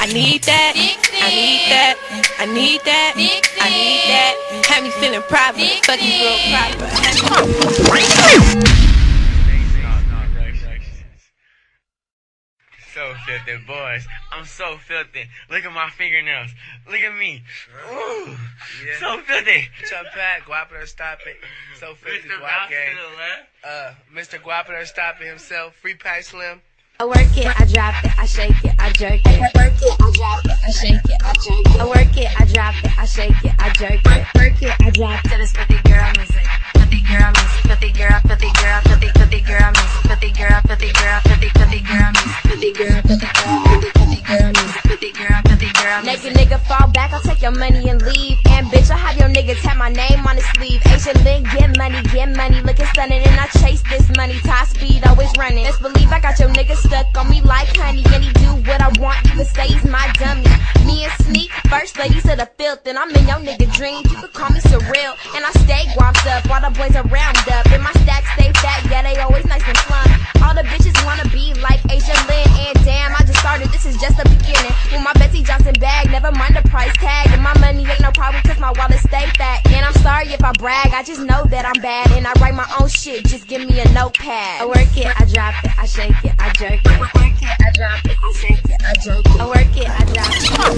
I need that. I need that. I need that. I need that. Have me feeling proper. Fuck you real proper. So filthy, boys. I'm so filthy. Look at my fingernails. Look at me. Ooh, so filthy. Chub Pat, Guapo stop it. So filthy, Mr. Guap gang. Uh, Mr. Guapo stop it himself. Free Pat Slim. I work it, I drop it, I shake it, I jerk it. I work it, I drop it, I shake it, I jerk it. I work it, I drop it, I shake it, I jerk it. Work it, I drop it. To this filthy girl music, filthy girl music, filthy girl, filthy girl, filthy filthy girl music, filthy girl, filthy girl, filthy filthy girl music, filthy girl, filthy girl, filthy filthy girl music, filthy girl, filthy girl music. Naked nigga fall back, I'll take your money and leave. And bitch, I have your nigga tap my name on his sleeve. Asia Lynn, get money, get money, looking stunning, and I chase this money. Top speed, always running. Let's believe I got your nigga stuck on me like honey, and he do what I want. Can say he's my dummy. Me and Sneak, first ladies of the filth, and I'm in your nigga dreams, You could call me surreal, and I stay guapped up while the boys are round up. And my stacks stay fat, yeah, they always nice and plump. All the bitches wanna be like Asia Lynn, and damn, I just started. This is just the beginning. With my Betsey Johnson bag, never mind the price tag, sorry if I brag, I just know that I'm bad, and I write my own shit. Just give me a notepad. I work it, I drop it, I shake it, I jerk it. I work it, I drop it, I shake it, I jerk it. I work it, I drop it. It.